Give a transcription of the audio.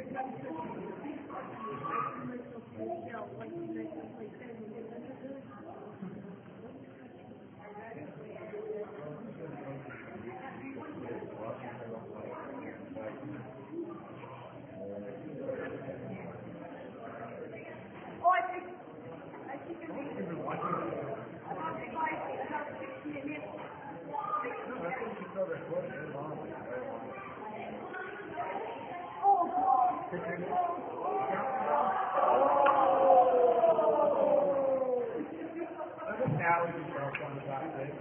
我。Now we can throw one of the